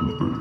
Cooper.